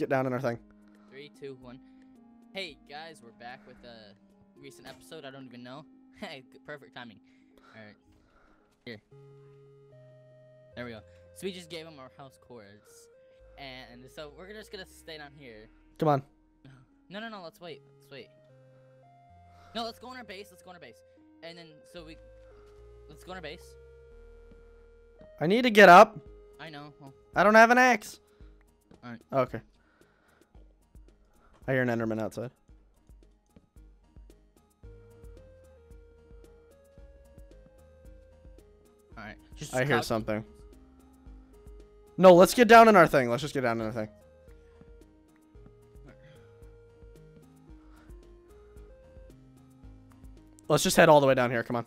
Get down in our thing. Three, two, one. Hey guys, we're back with a recent episode. I don't even know. Hey, perfect timing. All right, here. There we go. So we just gave him our house chords, and so we're just gonna stay down here. Come on. No, no, no. Let's wait. Let's wait. No, let's go on our base. Let's go on our base, and then so we let's go on our base. I need to get up. I know. Well, I don't have an axe. Alright. Okay. I hear an Enderman outside. all right. Just I hear something. No, let's get down in our thing. Let's just get down in our thing. Let's just head all the way down here. Come on.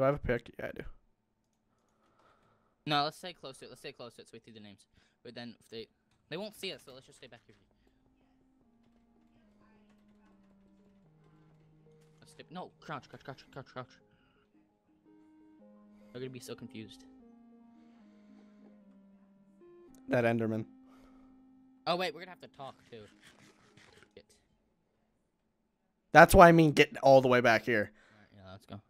Do I have a pick? Yeah, I do. No, let's stay close to it. Let's stay close to it so we see the names. But then if they they won't see us, so let's just stay back here. Let's stay, no, crouch, crouch, crouch, crouch, crouch. They're gonna be so confused. That Enderman. Oh wait, we're gonna have to talk too. Shit. That's why I mean get all the way back here. Alright, yeah, let's go.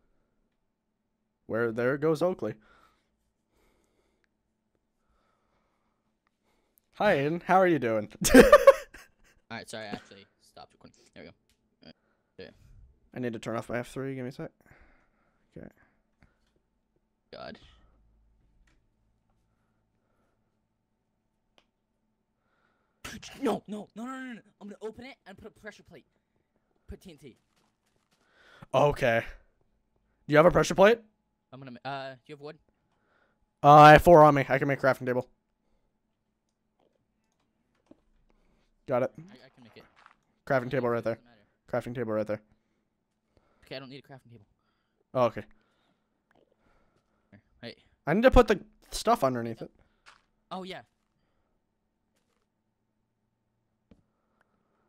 Where there goes Oakley. Hi, Aiden. How are you doing? Alright, sorry, I actually stopped recording. There we go. I need to turn off my F3. Give me a sec. Okay. God. No, no, no, no, no, no. I'm gonna open it and put a pressure plate. Put TNT. Okay. Do you have a pressure plate? I'm gonna. Uh, do you have wood? Uh, I have four on me. I can make a crafting table. Got it. I, I can make it. Crafting table right there. Crafting table right there. Okay, I don't need a crafting table. Oh, okay. Wait. I need to put the stuff underneath it. Oh yeah.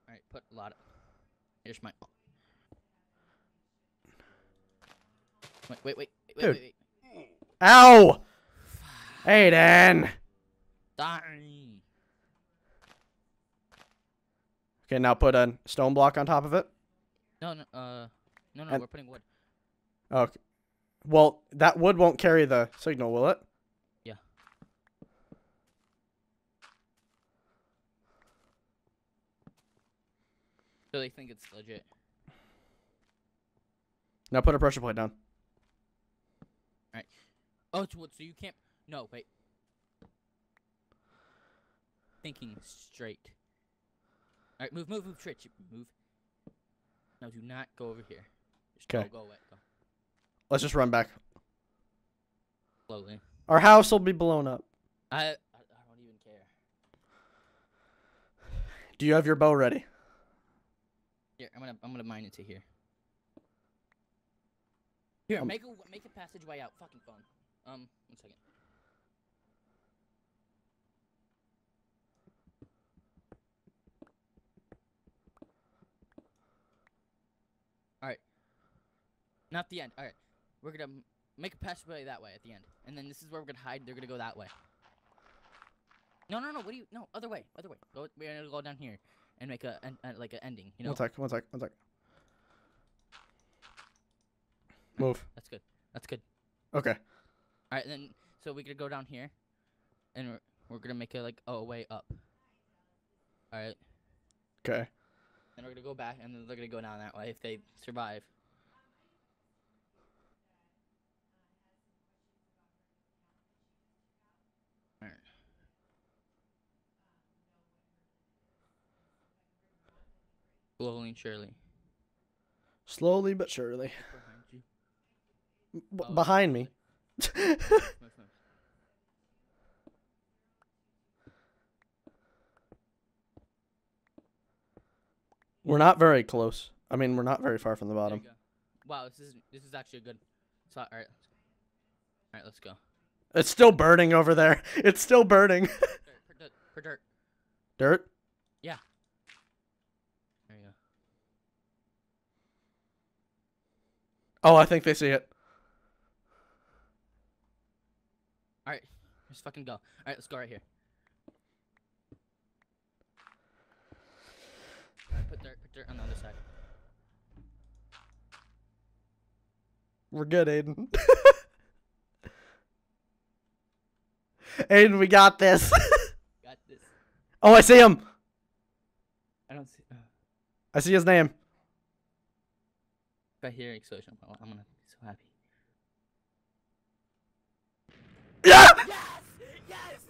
All right, put a lot. Of, here's my. Wait, wait, wait, wait, Dude. wait, wait. Ow! Aiden! Sorry. Okay, now put a stone block on top of it. No, no, uh, no, no, And- we're putting wood. Okay. Well, that wood won't carry the signal, will it? Yeah. So they think it's legit. Now put a pressure plate down. Oh, it's wood, so you can't. No, wait. Thinking straight. All right, move, move, move, Trich, move. No, do not go over here. Just 'Kay. Go, go away. Go Let's just run back. slowly. Our house will be blown up. I, I, I don't even care. Do you have your bow ready? Here, I'm gonna, I'm gonna mine into here. Here, Um, make a, make a passageway out. Fucking phone. Um, one second. Alright. Not the end. Alright. We're gonna make a passageway that way at the end. And then this is where we're gonna hide. They're gonna go that way. No, no, no. What do you? No, other way. Other way. Go. We're gonna go down here and make a, en- uh, like an ending. You know. One sec, one sec, one sec. Move. That's good. That's good. Okay. All right, then so we're gonna go down here, and we're we're gonna make it like a way up. All right, Okay. then we're gonna go back, and then they're gonna go down that way if they survive. All right. Slowly and surely. Slowly but surely. Behind you. B- Oh. behind me. Oh, We're not very close. I mean, we're not very far from the bottom. Wow, this is this is actually a good. All right. All right, let's go. It's still burning over there. It's still burning. Dirt, for dirt, for dirt. Dirt? There you go. Oh, I think they see it. All right, let's fucking go. All right, let's go right here. All right, put dirt, put dirt on the other side. We're good, Aiden. Aiden, we got this. Got this. oh, I see him. I don't see. Uh, I see his name. if I hear explosion, I'm I'm gonna be so happy. Yeah! Yes! Yes!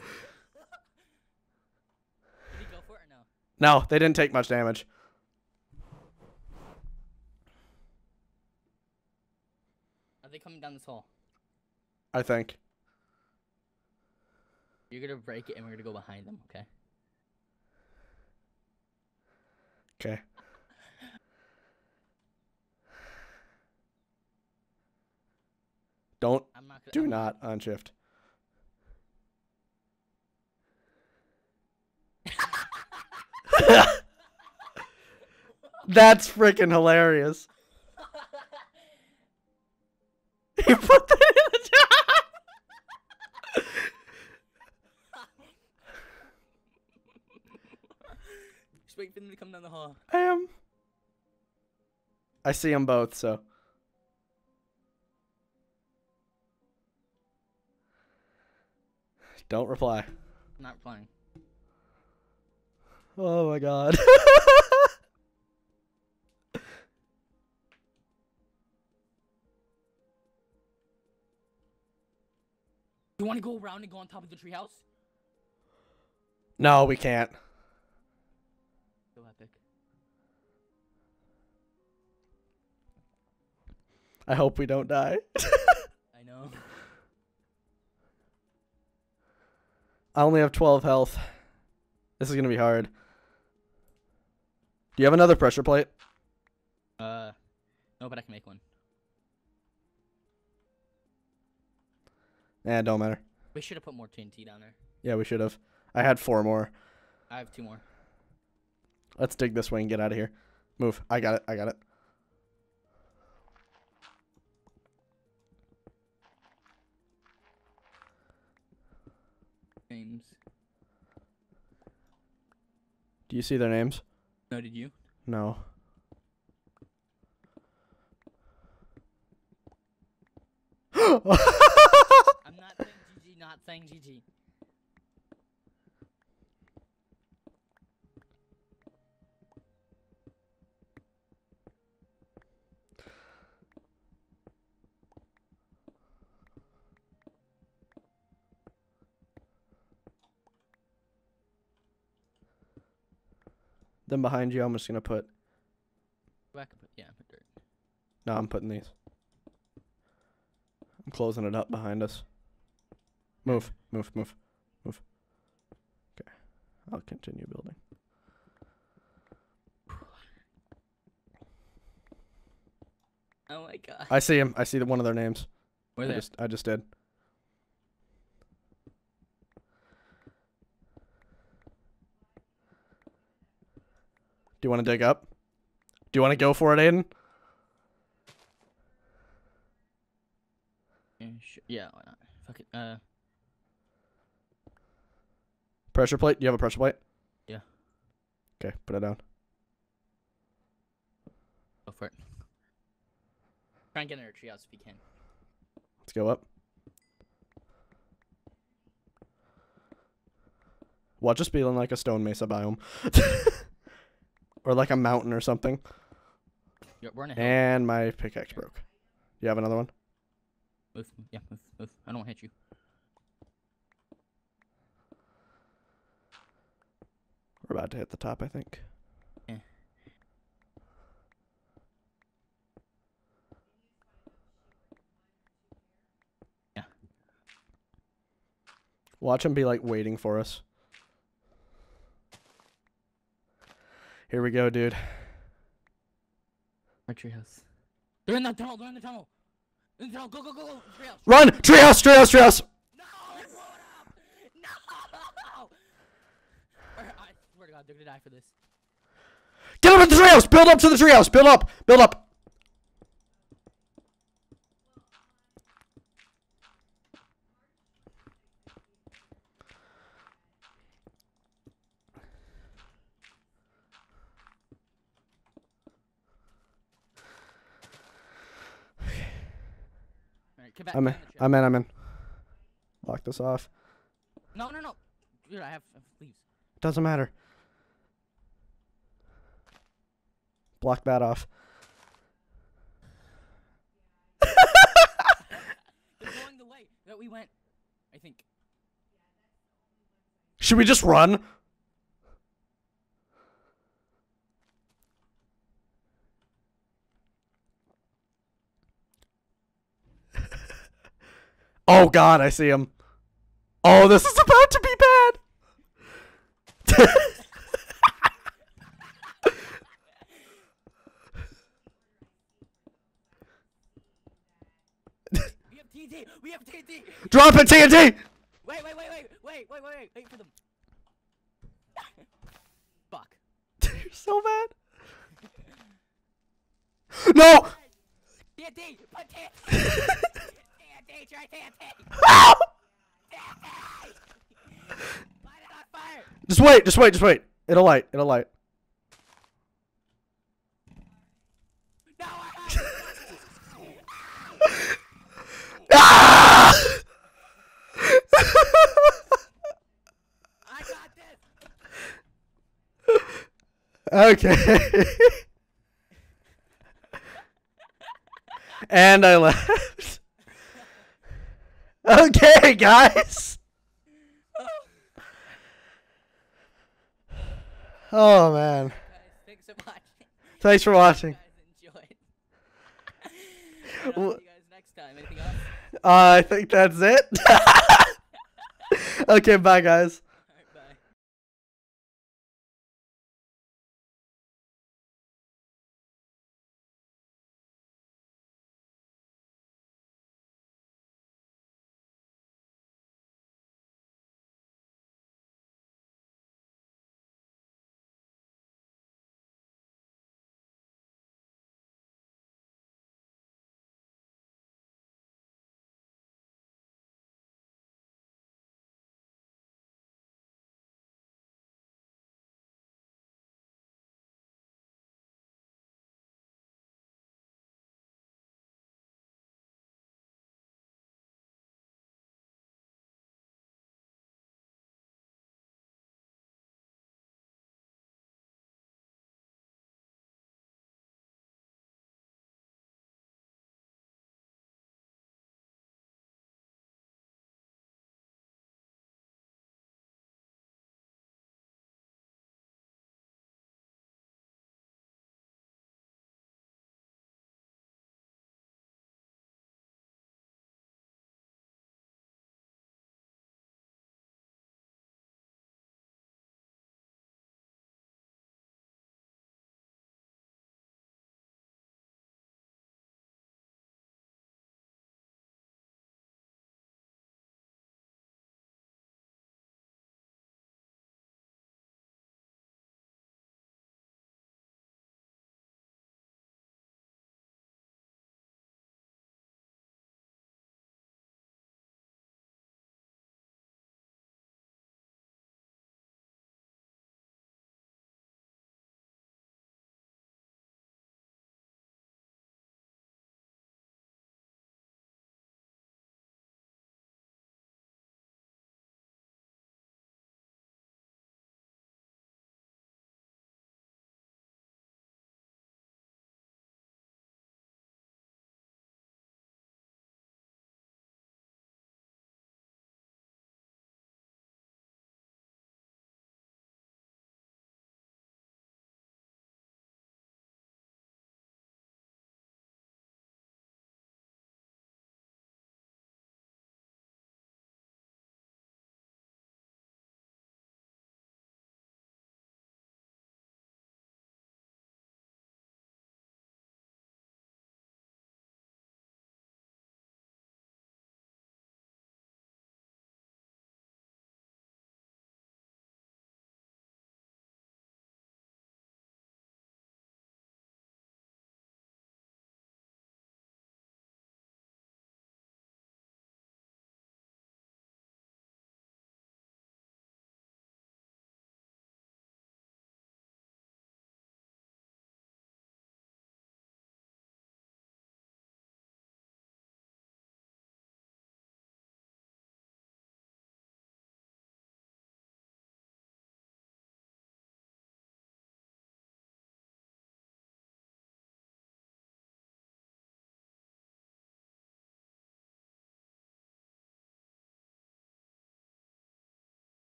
Did he go for it or no? They didn't take much damage. Are they coming down this hole? I think. You're gonna break it and we're gonna go behind them, okay? Okay. Don't not do not on That's freaking hilarious. He put that in the chat. Just wait for them to come down the hall. I am. I see them both, so. Don't reply. I'm not replying. Oh my god. Do you want to go around and go on top of the treehouse? no, we can't. So epic. I hope we don't die. I know. I only have 12 health. This is going to be hard. Do you have another pressure plate? Uh, no, but I can make one. Nah, don't matter. We should have put more TNT down there. Yeah, we should have. I had four more. I have two more. Let's dig this way and get out of here. Move. I got it. I got it. Names. Do you see their names? No, did you? No. I'm not saying GG, not saying GG. Then behind you, I'm just gonna put. Back put, yeah, put dirt. No, I'm putting these. I'm closing it up behind us. Move, move, move, move. Okay, I'll continue building. Oh my god. I see him. I see the, one of their names. Where I they? just, I just did. Want to dig up? Do you want to go for it, Aiden? Yeah, why not? Fuck it. Uh, Pressure plate? Do you have a pressure plate? Yeah. Okay, put it down. go for it. Try and get in our treehouse if you can. Let's go up. Watch us be in like a stone mesa biome. or like a mountain or something. We're in a hill. And my pickaxe broke. You have another one? Move, yeah, move, move. I don't want to hit you. We're about to hit the top, I think. Yeah. Yeah. Watch him be like waiting for us. Here we go, dude. Our treehouse. They're in the tunnel. They're in the tunnel. In the tunnel. Go, go, go, go. Treehouse. Run! Treehouse! Treehouse! Treehouse! No! They blew it up! No! Alright, I swear to God, they're gonna die for this. Get up at the treehouse! Build up to the treehouse! Build up! Build up! Back. I'm in. on the trip. I'm in. I'm in. Lock this off. No, no, no. Dude, I have, leaves. Doesn't matter. Block that off. They're going the way that we went. I think. Should we just run? Oh god, I see him. Oh, this is about to be bad. we have TNT. We have TNT. Drop a TNT. Wait, wait, wait, wait, wait, wait, wait, wait for them. Fuck. You're so bad. No. TNT. Just wait, just wait, just wait. It'll light, it'll light. No, I! I got this. okay. and I left. Okay, guys. Oh man. Thanks for watching. Thanks for watching. well, I think that's it. okay, bye guys.